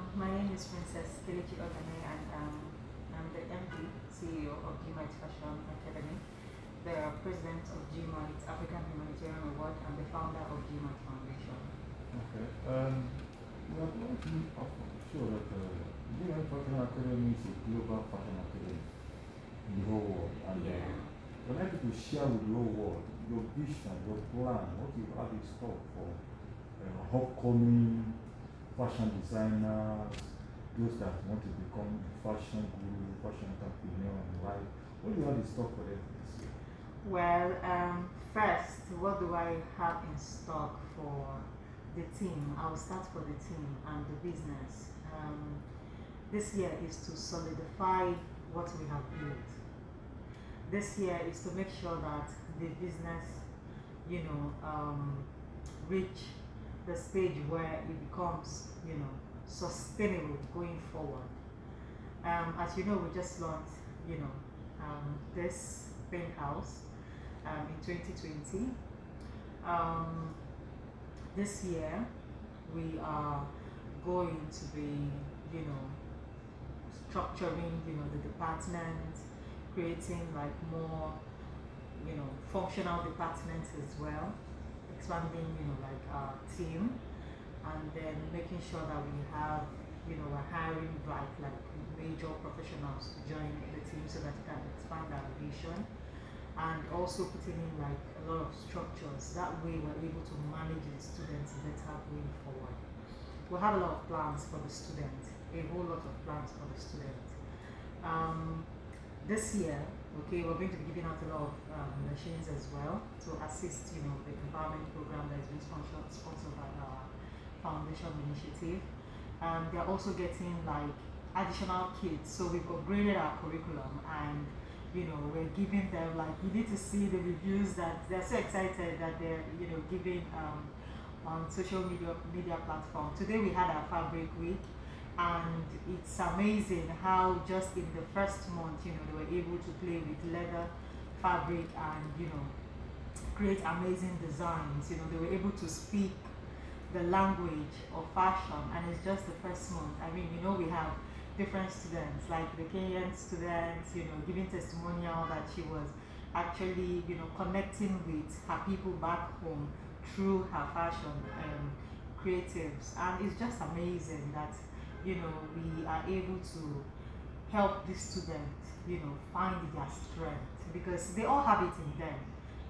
Um, my name is Princess Kelechi Ogane and um, I'm the MD, CEO of GMYT Fashion Academy, the president of GMYT African Humanitarian Award and the founder of GMYT Foundation. Okay. Um, we are going to show that uh, GMYT Fashion Academy is a global fashion academy in the whole world. And uh, I'd like you to share with the whole world your vision, your plan, what you have in store for uh, upcoming fashion designers, those that want to become fashion guru, fashion entrepreneur and life. What do you have in store for them this year? Well, um, first, what do I have in stock for the team? I'll start for the team and the business. Um, this year is to solidify what we have built. This year is to make sure that the business, you know, um, reach the stage where it becomes, you know, sustainable going forward. Um, as you know, we just launched, you know, um, this penthouse um, in 2020. Um, this year, we are going to be, you know, structuring, you know, the department, creating like more, you know, functional departments as well, expanding, you know, like our team, and then making sure that we have, you know, we're hiring like like major professionals to join the team so that it can expand our vision and also putting in like a lot of structures. That way we're able to manage the students better going forward. We have a lot of plans for the students, a whole lot of plans for the students. Um, this year, okay, we're going to be giving out a lot of um, machines as well to assist, you know, the empowerment program that is being sponsored, sponsored by our foundation initiative. Um, they're also getting like additional kits, so we've upgraded our curriculum and you know we're giving them like you need to see the reviews that they're so excited that they're you know giving um, on social media media platform. Today we had our fabric week and it's amazing how just in the first month you know they were able to play with leather fabric and you know create amazing designs. You know they were able to speak the language of fashion and it's just the first month. I mean you know we have different students like the kenyan students you know giving testimonial that she was actually you know connecting with her people back home through her fashion um, creatives. And it's just amazing that you know we are able to help these students you know find their strength because they all have it in them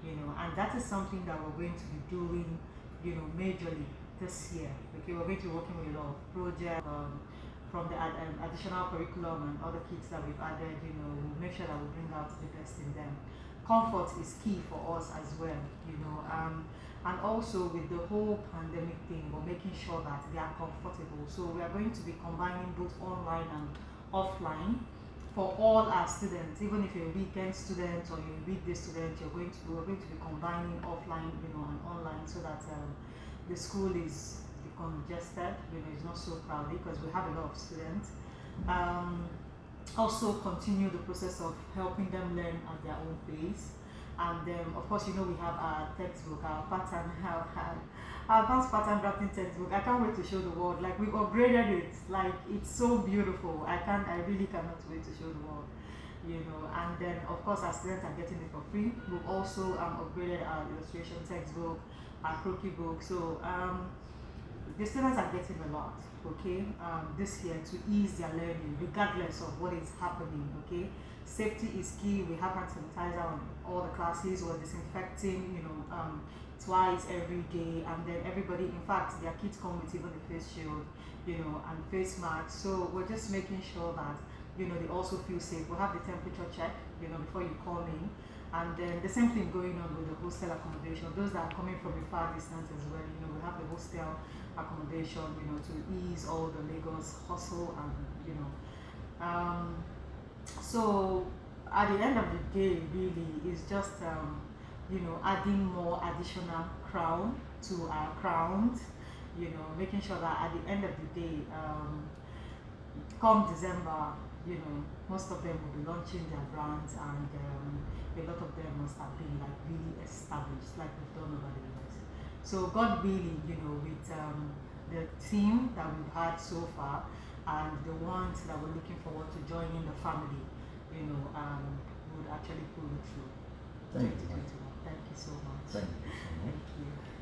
you know and that is something that we're going to be doing you know majorly this year. Okay we're going to be working with a lot of projects um, from the ad- um, additional curriculum and other kids that we've added you know we'll make sure that we bring out the best in them comfort is key for us as well you know um, and also with the whole pandemic thing we're making sure that they are comfortable. So we are going to be combining both online and offline. For all our students even if you're a weekend student or you're a weekday student you're going to we're going to be combining offline you know and online so that um, the school is congested you know it's not so crowded because we have a lot of students. Um, also continue the process of helping them learn at their own pace. And um, of course you know we have our textbook our pattern our, our advanced pattern drafting textbook. I can't wait to show the world. Like we've upgraded it. Like it's so beautiful. I can't i really cannot wait to show the world you know. And then of course our students are getting it for free we've also um, upgraded our illustration textbook our croquis book. So um, the students are getting a lot okay um, this year to ease their learning regardless of what is happening okay? Safety is key. We have hand sanitizer on all the classes. We're disinfecting you know um, twice every day. And then everybody in fact their kids come with even the face shield you know and face mask. So we're just making sure that you know they also feel safe. We have the temperature check you know before you come in and then the same thing going on with the hostel accommodation. Those that are coming from a far distance as well you know we have the hostel accommodation you know to ease all the lagos hustle and you know. Um, so at the end of the day really it's just um, you know adding more additional crown to our crowns you know making sure that at the end of the day um, come december you know, most of them will be launching their brands and um, a lot of them must have been like really established like we've done over the years. So God willing, you know, with um, the team that we've had so far and the ones that we're looking forward to joining the family, you know, um, would actually pull it through. Thank you. Thank you so much. Thank you. So much. Thank you.